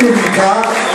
dedicar